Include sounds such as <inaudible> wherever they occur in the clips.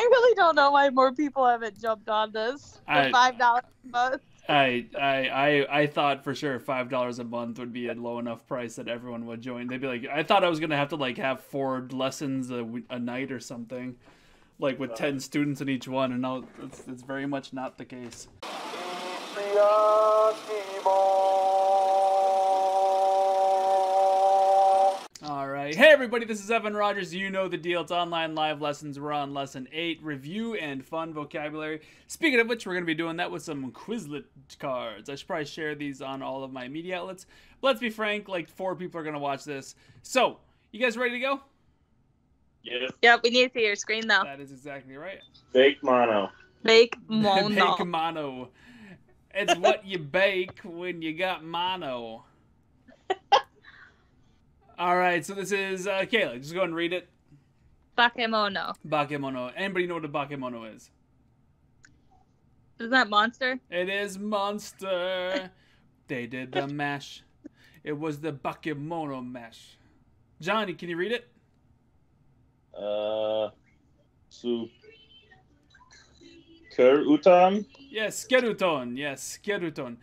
I really don't know why more people haven't jumped on this for I- five dollars a month. I, I I I thought for sure five dollars a month would be a low enough price that everyone would join. They'd be like, I thought I was gonna have to like have four lessons a night or something, like with ten students in each one, and now it's, it's very much not the case. All right, hey everybody, this is Evan Rogers. You know the deal. It's online live lessons. We're on lesson eight, review and fun vocabulary. Speaking of which, we're gonna be doing that with some Quizlet cards. I should probably share these on all of my media outlets. But let's be frank, like four people are gonna watch this. So, you guys ready to go? Yes. Yep, we need to see your screen though. That is exactly right. Fake mono. Bake <laughs> mono. Bake mono. It's what you bake when you got mono. All right, so this is uh, Kayla. Just go and read it. Bakemono. Bakemono. Anybody know what a bakemono is? Isn't that monster? It is monster. they did the mash. It was the bakemono mash. Johnny, can you read it? Uh, su. Kurutan. Yes, Skeruton. Yes, Skeruton.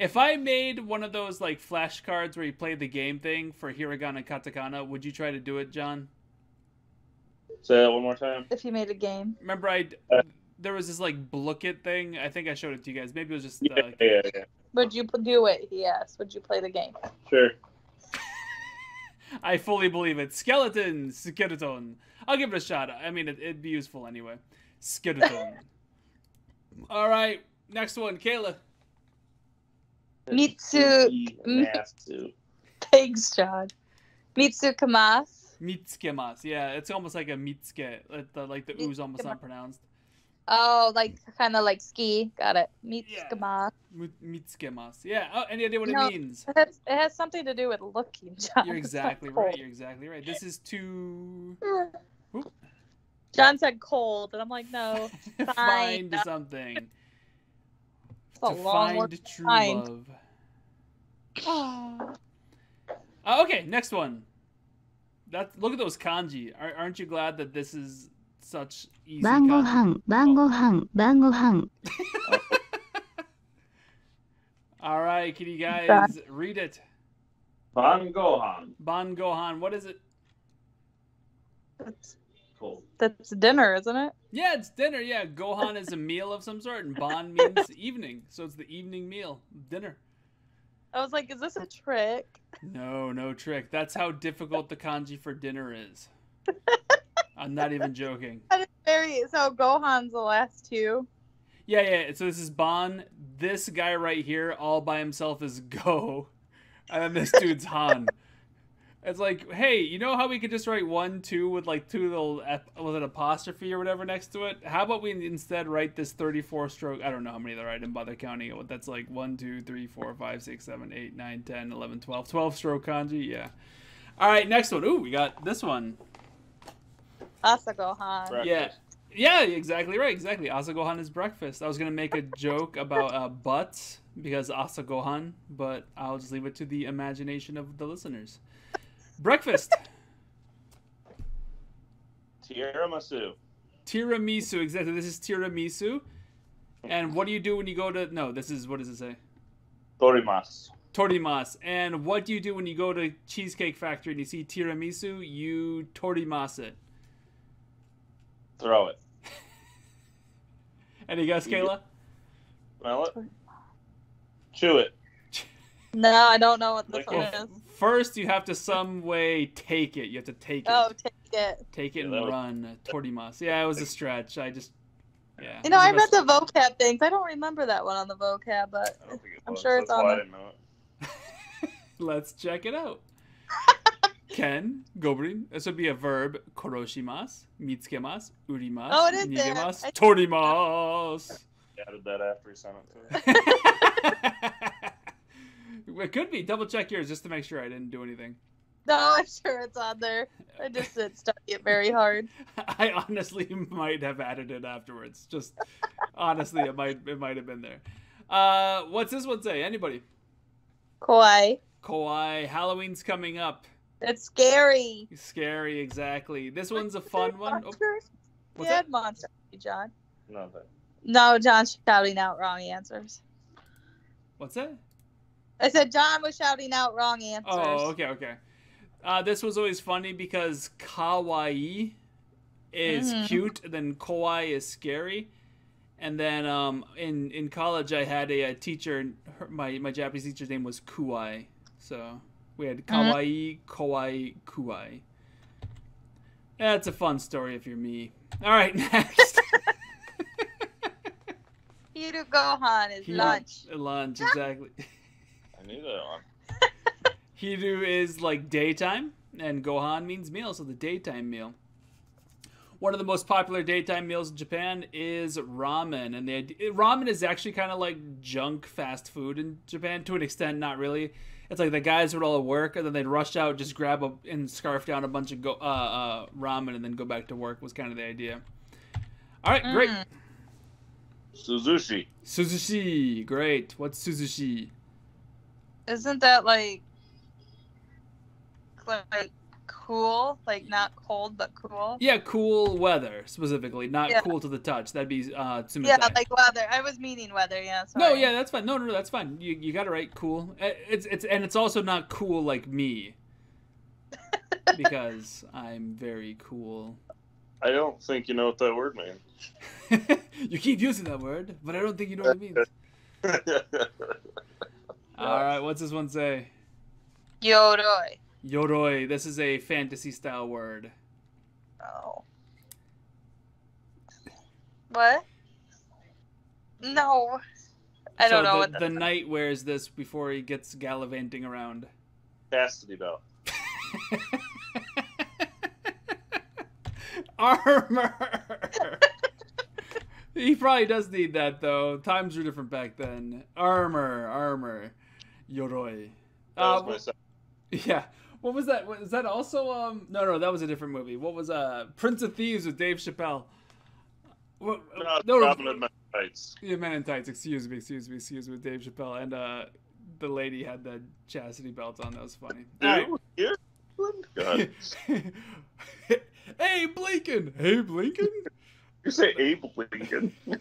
If I made one of those like flashcards where you play the game thing for hiragana and katakana, would you try to do it, John? Say that one more time. If you made a game. Remember, I Uh. there was this like book it thing. I think I showed it to you guys. Maybe it was just. Yeah, Uh, yeah, yeah. Would you do it? He asked. Would you play the game? Sure. <laughs> I fully believe it. Skeleton, skeleton. I'll give it a shot. I mean, it, it'd be useful anyway. Skeleton. <laughs> All right, next one, Kayla. Mitsu- Matsu. <laughs> Thanks, John. Mitsukamas. Mitsukemas. Yeah, it's almost like a mitsuke. Like the, like the oo's almost not pronounced. Oh, like kind of like ski. Got it. Mitsukamas. Mi- Mitsukemas. Yeah. Oh, any idea what No. it means? It has, it has something to do with looking, <laughs> John. You're exactly cold. right. You're exactly right. This is too. <sighs> Oop. John said cold, and I'm like, no. <laughs> find something. It's a to long find true find. love. Oh. Uh, okay, next one. That look at those kanji. Are, aren't you glad that this is such easy? Bangohan, ban gohan. All right, kitty guys, read it. Ban Gohan. Ban Gohan. What is it? That's cool. That's dinner, isn't it? Yeah, it's dinner. Yeah, Gohan is a meal of some sort, and Ban means <laughs> evening, so it's the evening meal, dinner. I was like, is this a trick? No, no trick. That's how difficult the kanji for dinner is. <laughs> I'm not even joking. That is very so. Gohan's the last two. Yeah, yeah. So this is Bon. This guy right here, all by himself, is Go, and then this dude's Han. It's like, hey, you know how we could just write one, two with like two little ep- was it apostrophe or whatever next to it? How about we instead write this 34 stroke? I don't know how many there are. I didn't bother counting it. That's like 1, 2, 3, 4, 5, 6, 7, 8, 9, 10, 11, 12. 12 stroke kanji. Yeah. All right, next one. Ooh, we got this one. Asa Gohan. Breakfast. Yeah. Yeah, exactly right. Exactly. Asagohan is breakfast. I was gonna make a joke about uh, butts because Asagohan, but I'll just leave it to the imagination of the listeners. Breakfast. <laughs> Tiramisu. tiramisu. Exactly. This is tiramisu. And what do you do when you go to? No, this is what does it say? Torimas. Torimas. And what do you do when you go to Cheesecake Factory and you see tiramisu? You torimas it. Throw it. Any guess, Kayla? Smell it. Chew it. No, I don't know what this Lick one it. is. First, you have to some way take it. You have to take it. Oh, take it. Take it Yeah, and run. was- run. Uh, Tortimas. Yeah, it was a stretch. I just, yeah. You know, I was read the vocab things. I don't remember that one on the vocab, but I don't think it I'm was. sure it's That's on why I the- didn't know it. <laughs> Let's check it out. <laughs> Ken, Gobrin. This would be a verb. Koroshimas, mitsukemas, urimas, Oh, it is there. nigemas, I- torimas. Added that after he sent it to me. <laughs> it could be. Double check yours just to make sure I didn't do anything. no, I'm sure it's on there. I just didn't study it very hard. <laughs> I honestly might have added it afterwards. Just honestly, it might it might have been there. Uh, what's this one say? Anybody? Koi. Kawaii. Halloween's coming up. It's scary. Scary, exactly. This one's a fun one. Oh, What's you monster, John. Nothing. No, John's shouting out wrong answers. What's that? I said John was shouting out wrong answers. Oh, okay, okay. Uh, this was always funny because kawaii is Mhm. cute, and then kawaii is scary. And then um, in in college, I had a, a teacher. Her, my my Japanese teacher's name was Kuai, so we had kawaii, kawaii, kuai. That's a fun story if you're me. All right, <laughs> next. <laughs> Hiru Gohan is Hiru- lunch. Lunch, exactly. <laughs> I knew one. Hiru is like daytime, and Gohan means meal, so the daytime meal. One of the most popular daytime meals in Japan is ramen, and the ramen is actually kind of like junk fast food in Japan to an extent, not really. It's like the guys would all work, and then they'd rush out, just grab a and scarf down a bunch of go, uh, uh, ramen, and then go back to work. Was kind of the idea. All right, great. Mm. Suzushi. Suzushi, great. What's Suzushi? Isn't that like like cool? Like not cold but cool? Yeah, cool weather specifically, not Yeah. cool to the touch. That'd be uh, Tsumetai. Yeah, like weather. I was meaning weather. Yeah. No, yeah, that's fine. No, no, no, that's fine. You, you got it right. Cool. Uh, It's it's and it's also not cool like me <laughs> because I'm very cool. I don't think you know what that word means. <laughs> you keep using that word, but I don't think you know what it means. <laughs> All right, what's this one say? Yoroi. Yoroi. This is a fantasy style word. Oh. What? No. I so don't know the, what the that knight wears this before he gets gallivanting around. Chastity belt. <laughs> Armor. <laughs> he probably does need that though. Times were different back then. Armor, armor, yoroi. Uh, my <laughs> yeah. What was that? Was that also um? No, no, that was a different movie. What was uh Prince of Thieves with Dave Chappelle? What, No, no, Robin Hood Men in Tights. yeah, Men in Tights. Excuse me, excuse me, excuse me. With Dave Chappelle and uh, the lady had the chastity belt on. That was funny. Right. Here? God. <laughs> hey, Blinkin. Hey, Blinkin. You say Abe Lincoln. <laughs>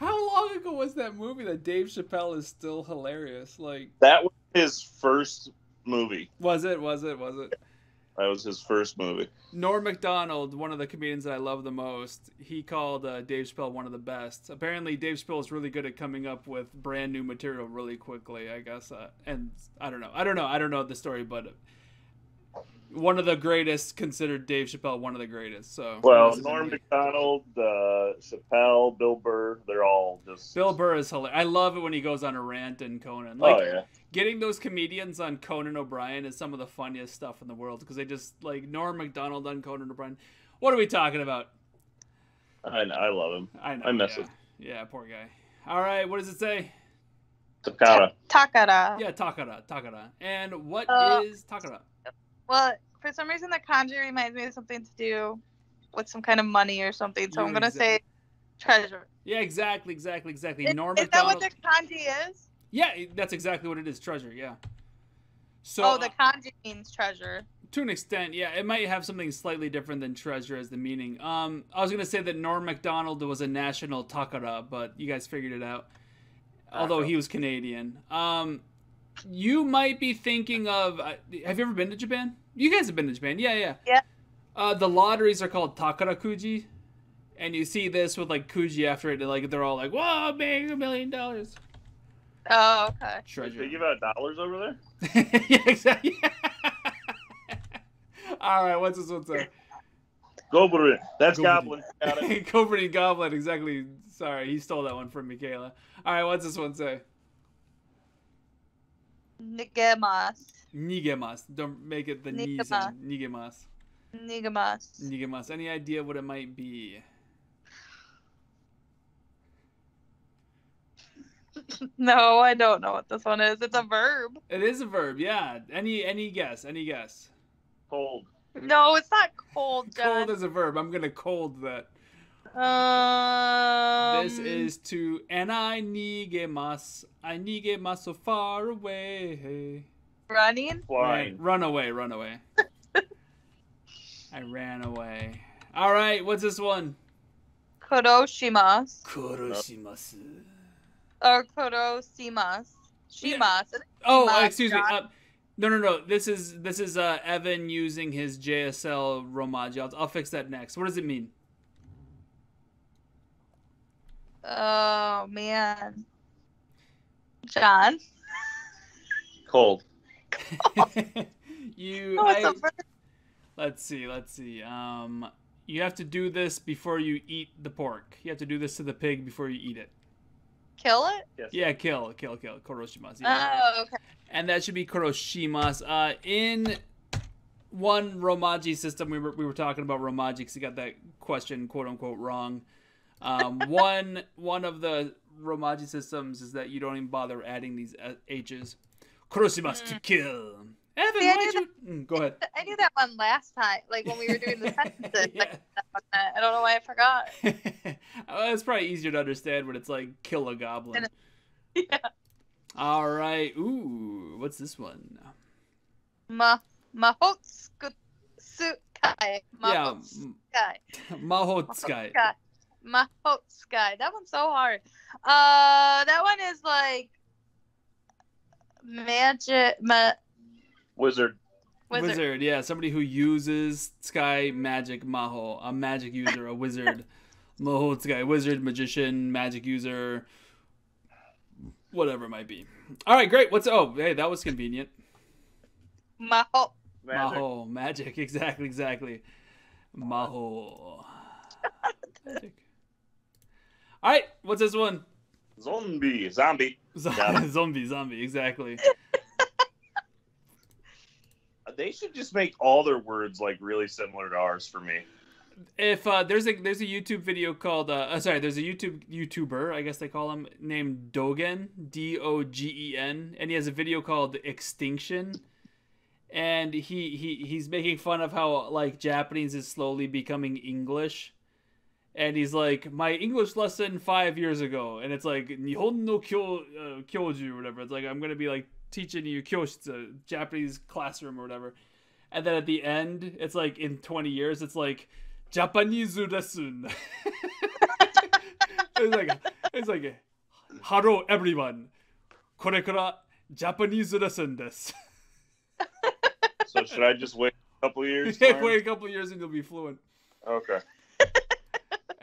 How long ago was that movie that Dave Chappelle is still hilarious? Like, That was his first movie. was it? Was it? Was it? That was his first movie. Norm Macdonald, one of the comedians that I love the most, he called uh, Dave Chappelle one of the best. Apparently, Dave Chappelle is really good at coming up with brand new material really quickly. I guess, uh, and I don't know. I don't know. I don't know the story, but one of the greatest considered Dave Chappelle one of the greatest. So Well, Norm amazing. Macdonald, uh, Chappelle, Bill Burr, they're all just. Bill Burr is hilarious. I love it when he goes on a rant in Conan. Like, oh, yeah. getting those comedians on Conan O'Brien is some of the funniest stuff in the world because they just like Norm Macdonald on Conan O'Brien. What are we talking about? I, know, I love him. I know. I miss yeah. him. Yeah, poor guy. All right, what does it say? Takara. Takara. Yeah, Takara, Takara. And what is Uh, Takara? Well, for some reason, the kanji reminds me of something to do with some kind of money or something. So You're I'm gonna exact- say treasure. Yeah, exactly, exactly, exactly. Is, Norm is that what the kanji is? Yeah, that's exactly what it is. Treasure. Yeah. So oh, the uh, kanji means treasure. to an extent, yeah, it might have something slightly different than treasure as the meaning. Um, I was gonna say that Norm Macdonald was a national Takara, but you guys figured it out. Although he was Canadian. Um, you might be thinking of. Uh, have you ever been to Japan? You guys have been to Japan, yeah, yeah. Yeah. Uh, the lotteries are called Takara Kuji, and you see this with like Kuji after it, and, like they're all like, "Whoa, big a million dollars!" Oh, okay. Treasure. They give out dollars over there? <laughs> yeah, exactly. <laughs> All right, what's this one say? Goblin. That's Goblin. Goblin. Got it. <laughs> Cobra and Goblin, exactly. Sorry, he stole that one from Michaela. All right, what's this one say? Nigemas. Nigemas. Don't make it the knees. Nigema. Nigemas. Nigemas. Nigemas. Any idea what it might be? <laughs> No, I don't know what this one is. It's a verb. It is a verb, yeah. Any any guess? Any guess? Cold. No, it's not cold, John. Cold is a verb. I'm gonna cold that. Um, This is to and I nigemas. I nigemas so far away. running. Flying. Ran, run away, run away. <laughs> I ran away. All right, what's this one? Kuroshimas. Kuroshimasu. Or kuroshimas. Shimas. Oh, Shimas, excuse me. John. Uh, no, no, no. This is this is uh, Evan using his JSL Romaji. I'll, I'll fix that next. What does it mean? Oh man. John. Cold. <laughs> you. <laughs> Oh, it's I- a verb. let's see. Let's see. Um, you have to do this before you eat the pork. You have to do this to the pig before you eat it. Kill it? Yes. Yeah, kill, kill, kill. Kuroshimasu. Yeah. Oh, okay. and that should be Kuroshimas. Uh, in one Romaji system, we were we were talking about Romaji because he got that question quote unquote wrong. Um, <laughs> one one of the Romaji systems is that you don't even bother adding these uh, H's. Kuroshimas to kill. Evan, See, I why'd knew you? Mm, go ahead. I knew that one last time, like when we were doing the <laughs> sentences. Yeah. like, that one, I don't know why I forgot. <laughs> Uh, it's probably easier to understand when it's like kill a goblin. Yeah. All right. Ooh, what's this one? Ma Mahotsukai. Yeah, Mahotsukai. Mahotsukai. Mahotsukai. Mahotsukai. That one's so hard. Uh, that one is like magic. Ma- Wizard. wizard. Wizard. yeah, somebody who uses sky magic maho, a magic user, a wizard, <laughs> maho sky wizard, magician, magic user, whatever it might be. All right, great. What's oh hey that was convenient. Maho. Magic. Maho magic <laughs> exactly exactly. Maho. <laughs> Magic. All right, what's this one? Zombie. Zombie. <laughs> Zombie, zombie, exactly. <laughs> They should just make all their words like really similar to ours for me. if uh, there's a there's a YouTube video called uh, uh, sorry there's a YouTube YouTuber I guess they call him named Dogen D O G E N and he has a video called Extinction and he he he's making fun of how like Japanese is slowly becoming English and he's like my English lesson five years ago and it's like Nihon no kyo uh, kyoju or whatever it's like I'm gonna be like teaching you kyoshitsu Japanese classroom or whatever and then at the end it's like in 20 years it's like Japanese lesson. <laughs> it's like it's like hello everyone. これからジャパニーズレッスンです。 So should I just wait a couple years? to <laughs> learn? Wait a couple years and you'll be fluent. Okay.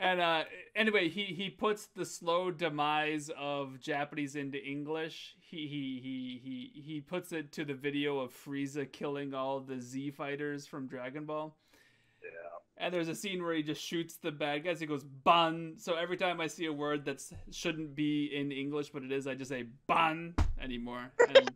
And uh, anyway, he he puts the slow demise of Japanese into English. He he he he he puts it to the video of Frieza killing all the Z fighters from Dragon Ball. Yeah. And there's a scene where he just shoots the bad guys. He goes ban. So every time I see a word that shouldn't be in English, but it is, I just say ban anymore. And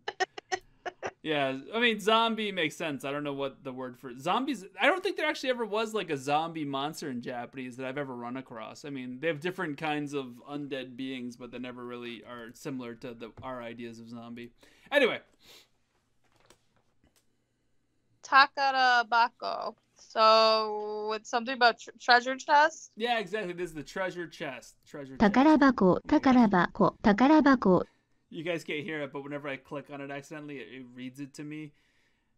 yeah, I mean zombie makes sense. I don't know what the word for zombies. I don't think there actually ever was like a zombie monster in Japanese that I've ever run across. I mean, they have different kinds of undead beings, but they never really are similar to the our ideas of zombie. Anyway, Takara Bako. So it's something about tr- treasure chest. yeah, exactly. This is the treasure chest. Treasure chest. 宝箱、宝箱、宝箱。 You guys can't hear it, but whenever I click on it accidentally, it, it reads it to me.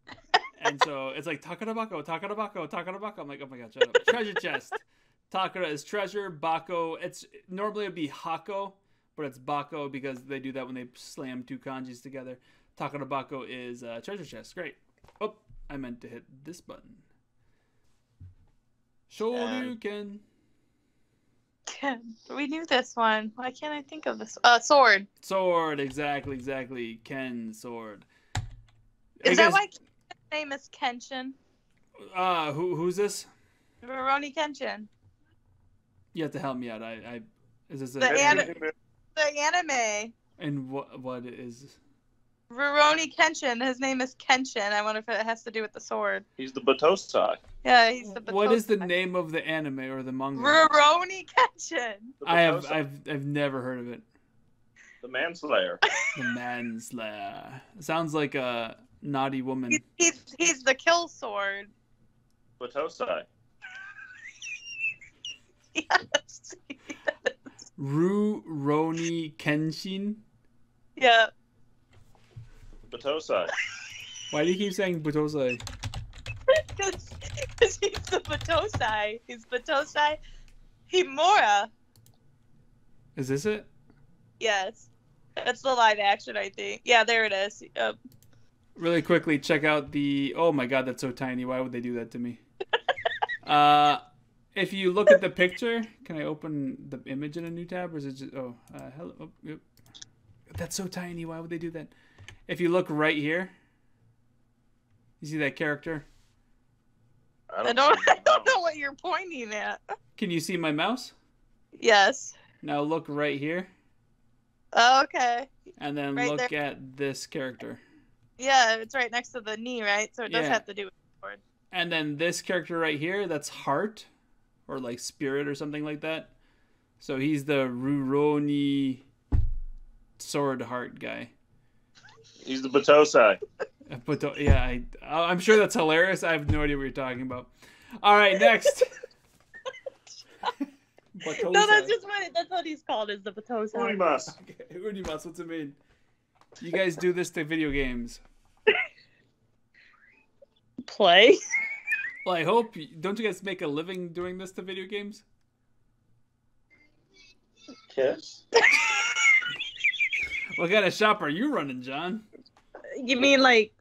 <laughs> and so it's like Takarabako, Takarabako, Takarabako. I'm like, oh my god, shut up. Treasure chest. Takara is treasure. Bako, it's normally it'd be Hako, but it's Bako because they do that when they slam two kanjis together. Takarabako is uh, treasure chest. Great. Oh, I meant to hit this button. Shoryuken. We knew this one. Why can't I think of this? Uh, sword. Sword, exactly, exactly. Ken sword. Is You that guys- why his name is Kenshin? Uh, who who's this? Veroni Kenshin. You have to help me out. I, I is this a, The an- The anime. and what what is Veroni Kenshin. His name is Kenshin. I wonder if it has to do with the sword. He's the Batosai. Yeah, he's the. what is the name of the anime or the manga? Veroni Kenshin. I have I've I've never heard of it. the Manslayer. <laughs> The Manslayer sounds like a naughty woman. He's, he's he's the kill sword. Batosai. <laughs> Yes. Ru Roni Kenshin. yeah. Batosai. <laughs> Why do you keep saying Butosai? <laughs> He's the Batosai. He's Batosai Himura. Is this it? Yes. That's the live action, I think. Yeah, there it is. Yep. Really quickly, check out the. Oh my god, that's so tiny. Why would they do that to me? <laughs> uh, if you look at the picture, can I open the image in a new tab, or is it just? Oh, uh, hello. Oh, yep. That's so tiny. Why would they do that? If you look right here, you see that character. I don't. <laughs> I don't know what you're pointing at. Can you see my mouse? Yes. Now look right here, Oh, okay. and then Right look there. at this character. Yeah, it's right next to the knee, right? So it does Yeah. have to do with sword. And then this character right here, that's Heart, or like Spirit or something like that. So he's the Ruroni Sword Heart guy. He's the Batosai. <laughs> But the- yeah, I, I'm sure that's hilarious. I have no idea what you're talking about. All right, next. <laughs> No, that's just what that's what he's called is the Batosai. Urimas. <laughs> Okay, Unimas, what's it mean? You guys do this to video games. <laughs> Play. Well, I hope. Don't you guys make a living doing this to video games? Kiss. What kind of shop are you running, John? You mean like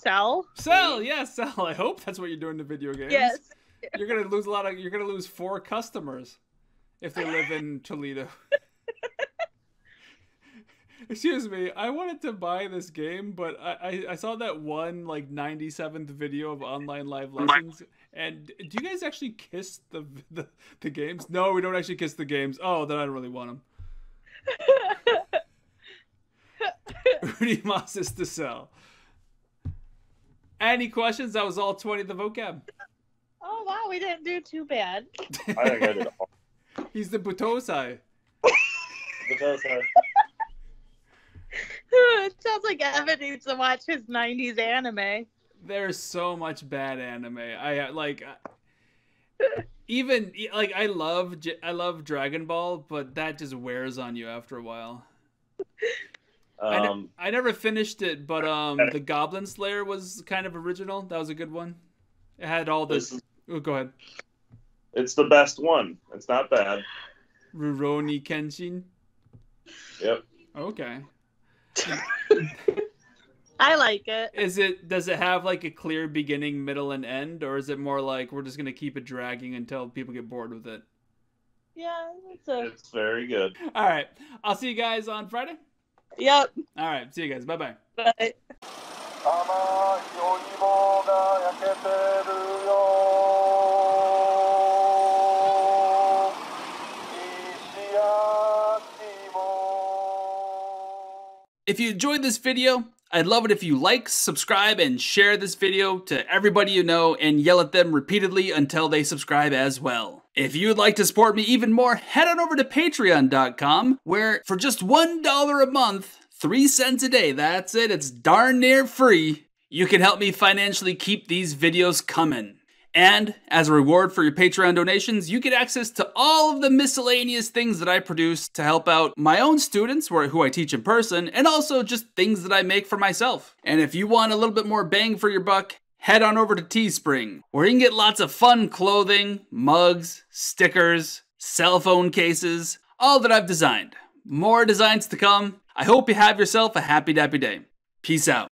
sell? Sell, yeah, sell. I hope that's what you're doing to video games. Yes. You're gonna lose a lot of. You're gonna lose four customers if they live in <laughs> Toledo. Excuse me, I wanted to buy this game, but I, I, I saw that one like 97th video of online live lessons. And do you guys actually kiss the, the the games? No, we don't actually kiss the games. Oh, then I don't really want them. <laughs> Urimas is to sell. Any questions? That was all 20 of the vocab. oh wow, we didn't do too bad. I think I did. a- He's the Butosai. Batosai. <laughs> it sounds like Evan needs to watch his '90s anime. There's so much bad anime. I uh, like uh, even like I love I love Dragon Ball, but that just wears on you after a while. <laughs> I, ne- Um, I never finished it, but um the Goblin Slayer was kind of original. That was a good one. It had all this this. is, Oh, go ahead. it's the best one. It's not bad. Ruroni Kenshin. Yep. Okay. <laughs> I like it. Is it does it have like a clear beginning, middle, and end, or is it more like we're just gonna keep it dragging until people get bored with it? Yeah, it's a. It's very good. All right. I'll see you guys on Friday. Yep. All right. See you guys. Bye bye. But 甘いお芋が焼けてるよ石焼き芋 If you enjoyed this video, I'd love it if you like, subscribe, and share this video to everybody you know and yell at them repeatedly until they subscribe as well. If you'd like to support me even more, head on over to patreon.com where for just $1 a month, 3 cents a day, that's it, it's darn near free, you can help me financially keep these videos coming. And as a reward for your Patreon donations, you get access to all of the miscellaneous things that I produce to help out my own students who I- teach in person, and also just things that I make for myself. And if you want a little bit more bang for your buck, head on over to Teespring, where you can get lots of fun clothing, mugs, stickers, cell phone cases, all that I've designed. More designs to come. I hope you have yourself a happy dappy day. Peace out.